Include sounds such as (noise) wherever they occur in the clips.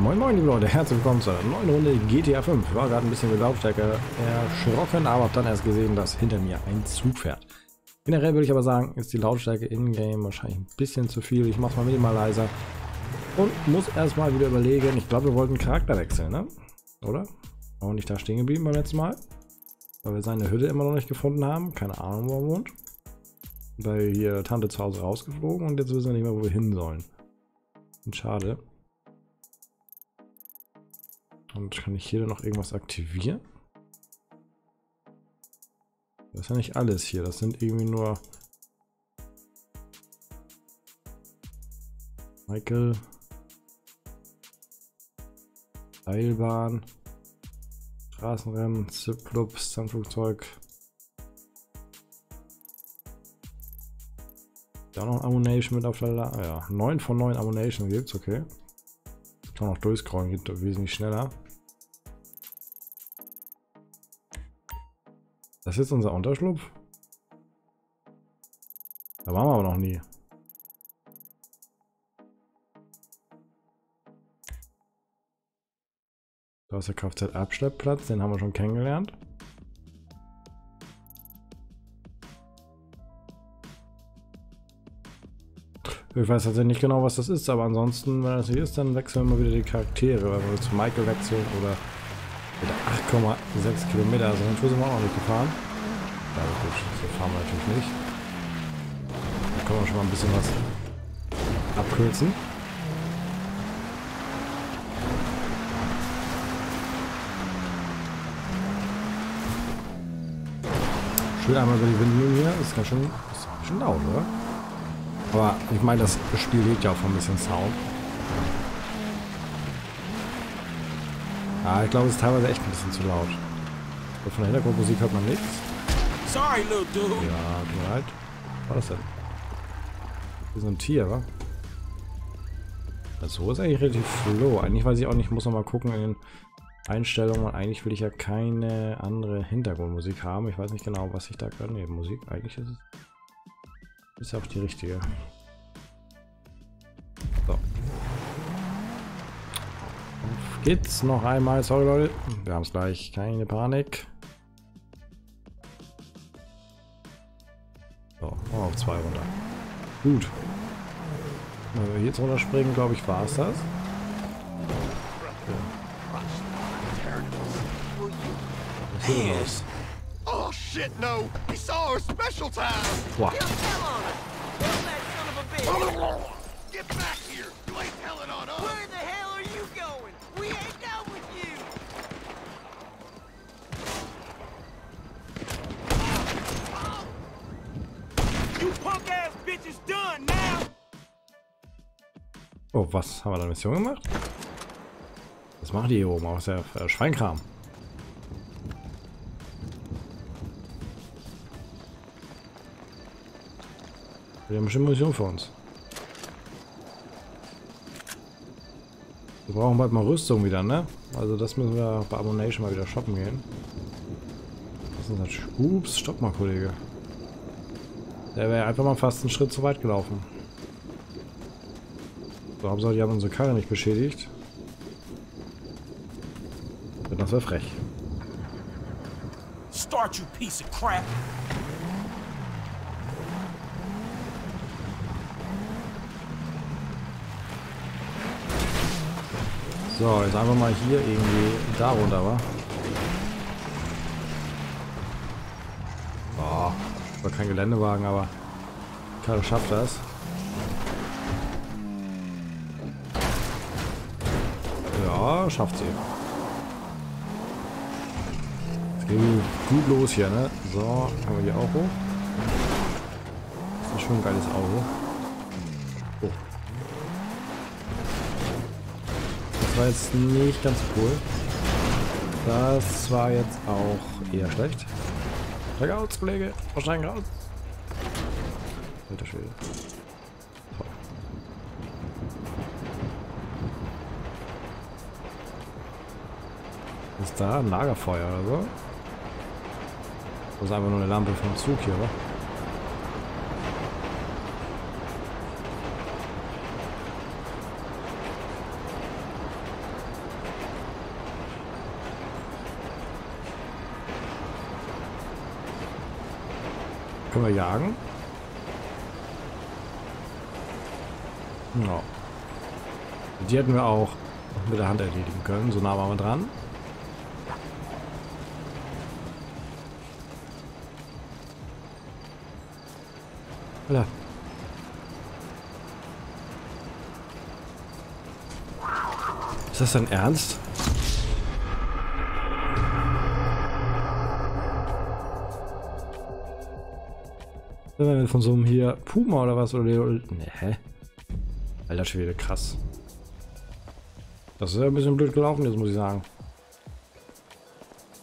Moin Moin liebe Leute, herzlich willkommen zu einer neuen Runde GTA 5. Ich war gerade ein bisschen mit Lautstärke erschrocken, aber habe dann erst gesehen, dass hinter mir ein Zug fährt. Generell würde ich aber sagen, ist die Lautstärke in-game wahrscheinlich ein bisschen zu viel. Ich mache es mal minimal leiser und muss erstmal wieder überlegen. Ich glaube, wir wollten Charakter wechseln, ne? Oder? War nicht da stehen geblieben beim letzten Mal? Weil wir seine Hütte immer noch nicht gefunden haben. Keine Ahnung, wo er wohnt. Weil hier Tante zu Hause rausgeflogen und jetzt wissen wir nicht mehr, wo wir hin sollen. Und schade. Und kann ich hier noch irgendwas aktivieren? Das ist ja nicht alles hier. Das sind irgendwie nur... Michael. Seilbahn. Straßenrennen, Zipclub, Sandflugzeug. Da noch Ammunition mit auf der La Ja, 9 von 9 Ammunition gibt's, okay. Kann auch durchscrollen, geht wesentlich schneller. Das ist jetzt unser Unterschlupf? Da waren wir aber noch nie. Da ist der Kfz-Abschleppplatz, den haben wir schon kennengelernt. Ich weiß tatsächlich nicht genau, was das ist, aber ansonsten, wenn das hier ist, dann wechseln wir wieder die Charaktere. Wenn wir zu Michael wechseln oder mit 8,6 Kilometer. Also den Tour sind wir auch noch nicht gefahren. Ja, gut, so fahren wir natürlich nicht. Da können wir schon mal ein bisschen was abkürzen. Schön einmal über die Windmühlen hier. Ist ganz schön, ist ganz schön laut, oder? Aber ich meine, das Spiel lebt ja auch von ein bisschen Sound. Ja, ich glaube, es ist teilweise echt ein bisschen zu laut. So, von der Hintergrundmusik hört man nichts. Sorry, little dude. Ja, tut mir leid. Was war das denn? Hier ist ein Tier, wa? So ist eigentlich relativ flow. Eigentlich weiß ich auch nicht, ich muss noch mal gucken in den Einstellungen. Eigentlich will ich ja keine andere Hintergrundmusik haben. Ich weiß nicht genau, was ich da kann. Nee, Musik, eigentlich ist es... Ist ja auch die richtige. So. Auf geht's noch einmal. Sorry, Leute. Wir haben es gleich. Keine Panik. So, auf zwei runter. Gut. Wenn wir jetzt runterspringen, glaube ich, war es das. Was ist denn los? Oh shit, no! He saw our special time! Boah. Tell on us. Tell that son of a bitch. Get back here! You ain't telling on us! Where the hell are you going? We ain't done with you. You punk ass bitches done now. Oh, was haben wir da eine Mission gemacht? Was machen die hier oben aus der äh, Schweinkram? Die haben bestimmt Mission für uns. Wir brauchen bald mal Rüstung wieder, ne? Also das müssen wir bei Abonation mal wieder shoppen gehen. Was ist das? Ups, stopp mal, Kollege. Der wäre einfach mal fast einen Schritt zu weit gelaufen. So, Hauptsache, die haben unsere Karre nicht beschädigt. Das wäre frech. Start, you piece of crap. So, jetzt einfach mal hier irgendwie da runter, wa? Boah, war kein Geländewagen, aber Karre schafft das. Ja, schafft sie. Es geht gut los hier, ne? So, können wir hier auch hoch. Das ist schon ein geiles Auto. War jetzt nicht ganz cool. Das war jetzt auch eher schlecht. Steig aus, Kollege. Steig raus. Alter Schwede. Ist da ein Lagerfeuer oder so? Das ist einfach nur eine Lampe vom Zug hier, oder? Können wir jagen. Ja. Die hätten wir auch mit der Hand erledigen können. So nah waren wir dran. Alter. Ist das dein Ernst? Von so einem hier Puma oder was? Oder nee, hä? Alter Schwede, krass. Das ist ja ein bisschen blöd gelaufen jetzt, muss ich sagen.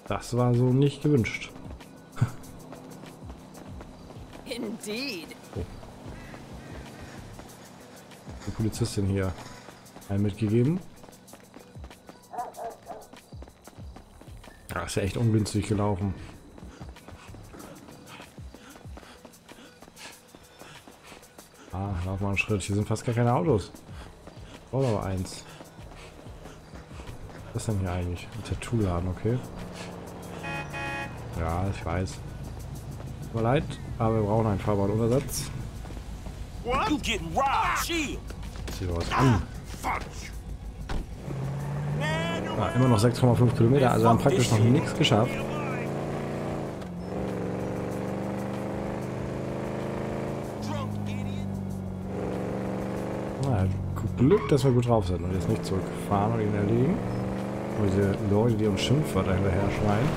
Das war so nicht gewünscht. (laughs) Indeed. Oh. Die Polizistin hier einen mitgegeben. Das ist ja echt ungünstig gelaufen. Lauf mal einen Schritt. Hier sind fast gar keine Autos. Braucht aber eins. Was ist denn hier eigentlich? Ein Tattoo-Laden, okay. Ja, ich weiß. Tut mir leid, aber wir brauchen einen fahrbaren Untersatz. You robbed. Chill. Zieh was an. Ah, immer noch 6,5 Kilometer, also haben praktisch noch nichts geschafft. Glück, dass wir gut drauf sind und jetzt nicht zurückfahren und ihn erledigen. Und diese Leute, die uns Schimpfwörter hinterher schreien.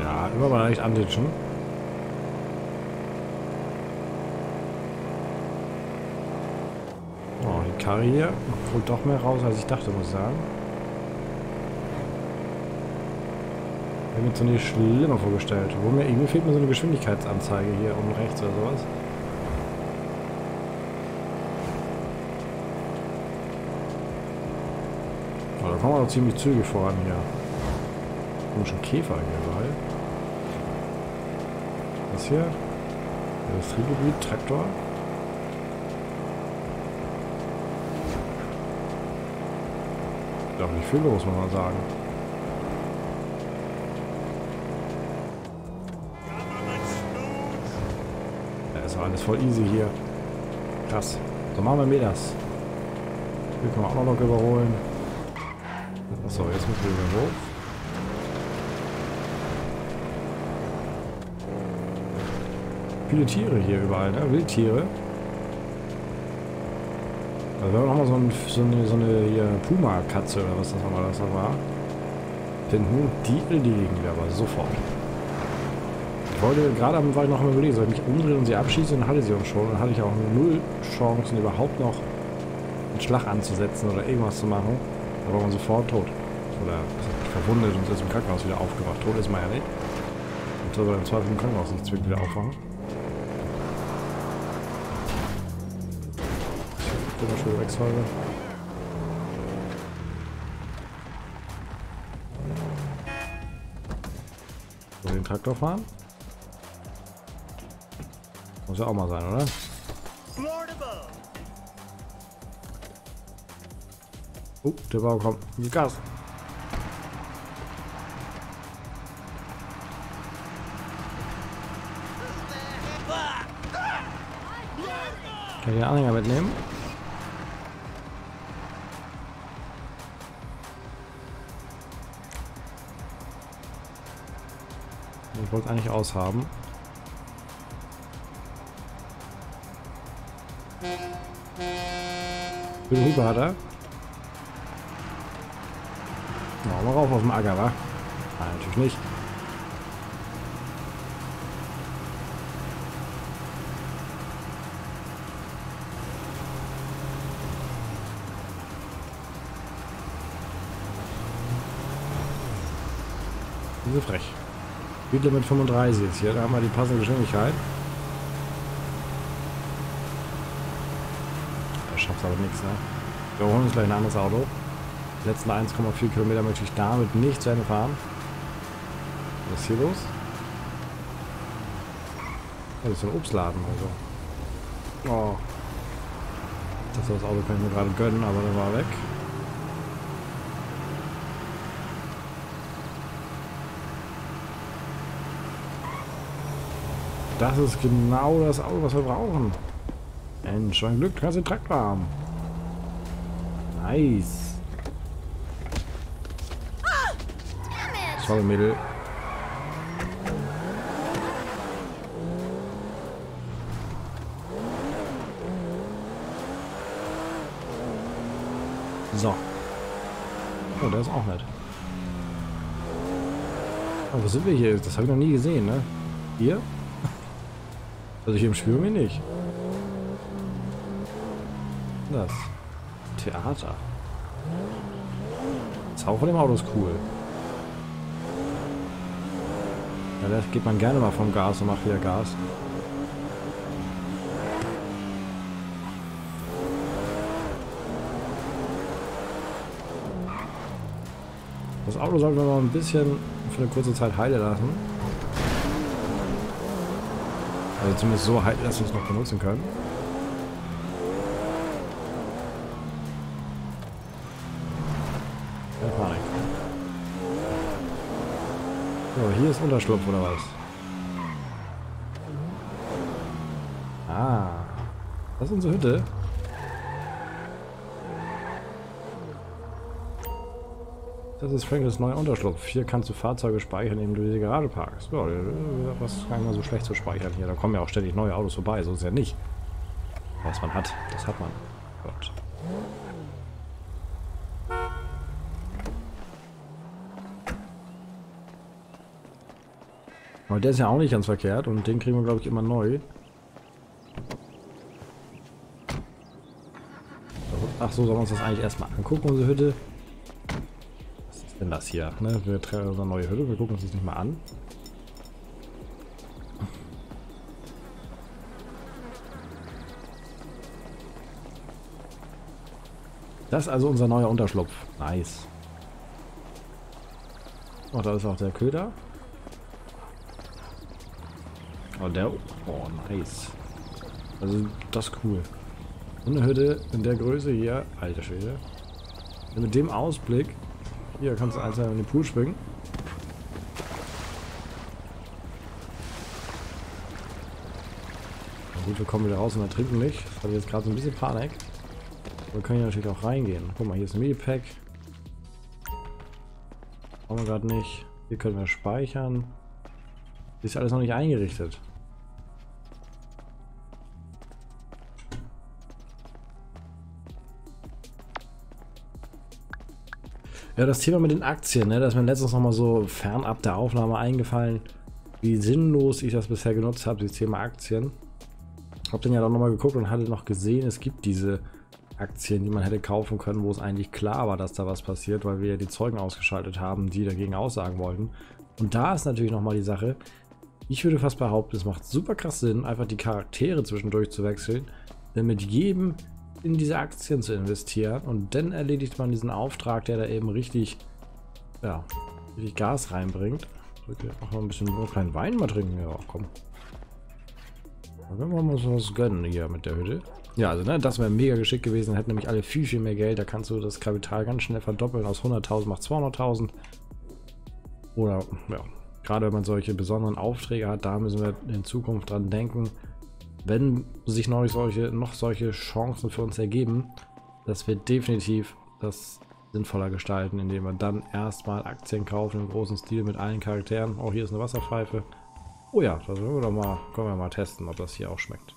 Ja, immer mal leicht anditschen. Oh, die Karre hier holt doch mehr raus, als ich dachte, muss ich sagen. Ich habe mir so nicht schlimmer vorgestellt. Wo mir, irgendwie fehlt mir so eine Geschwindigkeitsanzeige hier oben rechts oder sowas. Oh, da kommen wir doch ziemlich zügig voran hier. Komischen Käfer hier überall. Was hier? Industriegebiet, Traktor. Doch nicht viel los, muss man sagen. Ja, ist alles voll easy hier. Krass. So machen wir mir das. Hier können wir auch noch überholen. Achso, jetzt müssen wir wieder hoch. Viele Tiere hier überall, ne? Wildtiere. Also wir nochmal so, ein, so eine, so eine Puma-Katze oder was das nochmal das war. Finden, die erledigen wir aber sofort. Ich wollte gerade am war ich noch am überlegen, soll ich mich umdrehen und sie abschießen, dann hatte sie uns schon. Dann hatte ich auch null Chancen, überhaupt noch einen Schlag anzusetzen oder irgendwas zu machen. Da war man sofort tot. Oder verwundet und ist im Krankenhaus wieder aufgewacht. Tot ist man ja nicht. Und soll im Zweifel im Krankenhaus nicht zwingend wieder aufwachen. Wunderschöne Wechshäuser. So, den Traktor fahren. Muss ja auch mal sein, oder? Oh, der Bau kommt. Gib Gas. Kann ich den Anhänger mitnehmen? Wollte eigentlich aushaben. Den Huber hat er. Machen wir rauf auf dem Acker, wa? Nein, natürlich nicht. Diese frech. Speedlimit 35 ist hier, da haben wir die passende Geschwindigkeit. Das schafft aber nichts, ne? Wir holen uns gleich ein anderes Auto. Die letzten 1,4 Kilometer möchte ich damit nicht zu Ende fahren. Was ist hier los? Oh, das ist ein Obstladen, also. Oh. Das, das Auto kann ich mir gerade gönnen, aber der war weg. Das ist genau das Auto, was wir brauchen. Mensch, ein Glück, du kannst den Traktor haben. Nice. Sorry, Mädel. So. Oh, der ist auch nett. Oh, wo sind wir hier? Das habe ich noch nie gesehen, ne? Hier? Also hier im mir nicht. Das. Theater. Das Hauch von dem Auto ist cool. Ja, da geht man gerne mal vom Gas und macht wieder Gas. Das Auto sollten wir noch ein bisschen für eine kurze Zeit heile lassen. Also zumindest so heile, dass wir es noch benutzen können. Keine Panik. So, hier ist Unterschlupf oder was? Ah. Das ist unsere Hütte. Das ist Franklin's neuer Unterschlupf. Hier kannst du Fahrzeuge speichern, indem du die Garage parkst. Ja, was ist gar nicht mal so schlecht zu speichern hier. Da kommen ja auch ständig neue Autos vorbei, so ist ja nicht. Was man hat, das hat man. Gott. Aber der ist ja auch nicht ganz verkehrt und den kriegen wir, glaube ich, immer neu. Ach so, sollen wir uns das eigentlich erstmal angucken, unsere Hütte? Denn das hier? Ne? Wir treffen unsere neue Hütte, wir gucken uns das nicht mal an. Das ist also unser neuer Unterschlupf. Nice. Oh, da ist auch der Köder. Oh, der... Oh, nice. Also, das ist cool. So eine Hütte in der Größe hier. Alter Schwede. Mit dem Ausblick. Hier kannst du einfach in den Pool springen. Na gut, wir kommen wieder raus und ertrinken nicht. Das hatte jetzt gerade so ein bisschen Panik. Wir können hier natürlich auch reingehen. Guck mal, hier ist ein Medipack. Brauchen wir gerade nicht. Hier können wir speichern. Ist alles noch nicht eingerichtet. Ja, das Thema mit den Aktien, ne, da ist mir letztens noch mal so fernab der Aufnahme eingefallen, wie sinnlos ich das bisher genutzt habe, dieses Thema Aktien. Hab dann ja dann nochmal geguckt und hatte noch gesehen, es gibt diese Aktien, die man hätte kaufen können, wo es eigentlich klar war, dass da was passiert, weil wir ja die Zeugen ausgeschaltet haben, die dagegen aussagen wollten. Und da ist natürlich nochmal die Sache, ich würde fast behaupten, es macht super krass Sinn, einfach die Charaktere zwischendurch zu wechseln, denn mit jedem in diese Aktien zu investieren und dann erledigt man diesen Auftrag, der da eben richtig, ja, richtig Gas reinbringt. Okay, auch mal ein bisschen nur kleinen Wein mal trinken. Ja, komm. Dann können wir mal was gönnen hier mit der Hütte. Ja, also ne, das wäre mega geschickt gewesen. Hätten nämlich alle viel, viel mehr Geld. Da kannst du das Kapital ganz schnell verdoppeln. Aus 100.000 macht 200.000. Oder, ja, gerade wenn man solche besonderen Aufträge hat, da müssen wir in Zukunft dran denken, wenn sich noch solche, noch solche Chancen für uns ergeben, dass wir definitiv das sinnvoller gestalten, indem wir dann erstmal Aktien kaufen im großen Stil mit allen Charakteren. Auch hier ist eine Wasserpfeife. Oh ja, das können wir, mal, können wir mal testen, ob das hier auch schmeckt.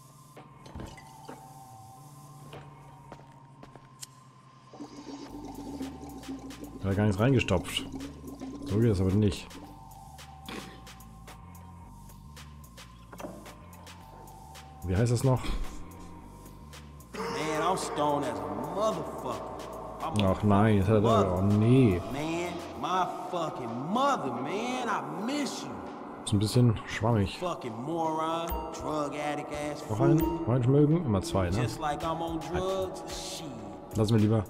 Da gar nichts reingestopft. So geht es aber nicht. Wie heißt das noch? Man, I'm stoned as a motherfucker. I'm a Ach nein, jetzt hat er. Oh nee. Man, my fucking mother, man. I miss you. Ist ein bisschen schwammig. Noch einen? Mögen? Immer zwei, ne? Just like I'm on drugs. Shit. Lass mir lieber.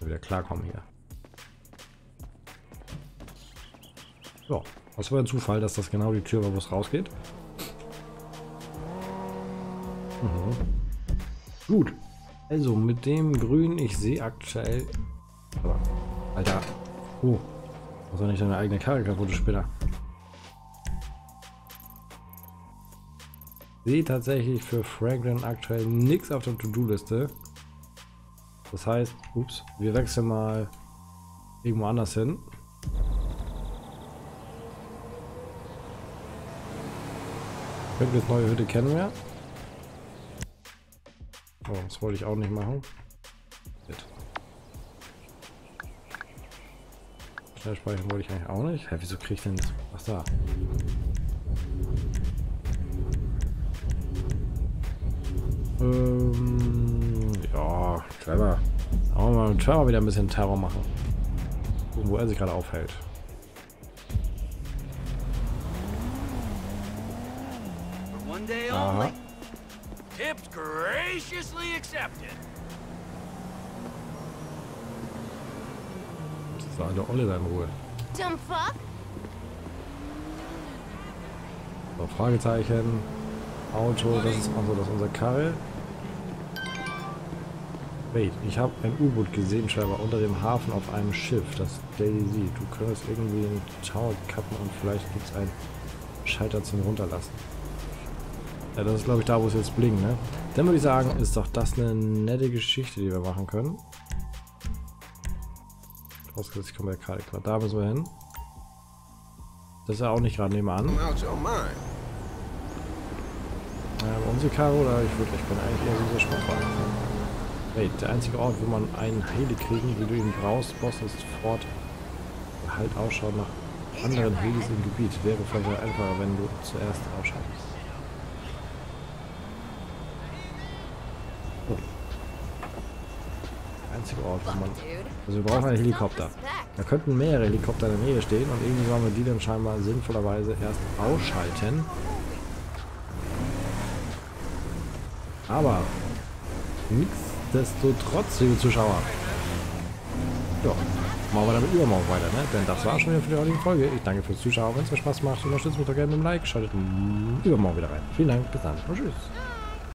Wieder klarkommen hier. So, was für ein Zufall, dass das genau die Tür war, wo es rausgeht. Gut. Also mit dem Grün, ich sehe aktuell. Alter. Oh. Muss doch nicht deine eigene Karre kaputt, Spinner. Sehe tatsächlich für Franklin aktuell nichts auf der To-Do-Liste. Das heißt, ups, wir wechseln mal irgendwo anders hin. Franklin's neue Hütte kennen wir. Oh, das wollte ich auch nicht machen. Shit. Schnell speichern wollte ich eigentlich auch nicht. Hä, wieso krieg ich denn das? Was da? Ähm, ja, Trevor. Auch mal mit Trevor wieder ein bisschen Terror machen. Gucken, wo er sich gerade aufhält. Aha. Tips graciously accepted. Das war der Olle da in Ruhe. Dumb fuck. So, Fragezeichen. Auto, das ist, also das ist unser Karre. Wait, ich habe ein U-Boot gesehen, scheinbar unter dem Hafen auf einem Schiff, das Daily Z. Du könntest irgendwie den Tower kappen und vielleicht gibt es einen Schalter zum Runterlassen. Ja, das ist glaube ich da, wo es jetzt blinkt, ne? Dann würde ich sagen, ist doch das eine nette Geschichte, die wir machen können. Vorausgesetzt, ich komme ja gerade klar. Da müssen wir hin. Das ist ja auch nicht gerade nebenan. Ja, unsere Karre oder ich würde, ich bin eigentlich eher so sehr Sportwagen. Hey, der einzige Ort, wo man einen Heli kriegen, wie du ihn brauchst, Boss ist Fort. Halt Ausschau nach anderen Helis im Gebiet. Wäre vielleicht einfacher, wenn du zuerst ausschaltest. Oh. Der einzige Ort, wo man... Also wir brauchen einen Helikopter. Da könnten mehrere Helikopter in der Nähe stehen und irgendwie sollen wir die dann scheinbar sinnvollerweise erst ausschalten. Aber nichtsdestotrotz, liebe Zuschauer. Ja, machen wir damit übermorgen weiter, ne? Denn das war schon wieder für die heutige Folge. Ich danke fürs Zuschauen. Wenn es euch Spaß macht, unterstützt mich doch gerne mit einem Like. Schaltet übermorgen wieder rein. Vielen Dank, bis dann und tschüss.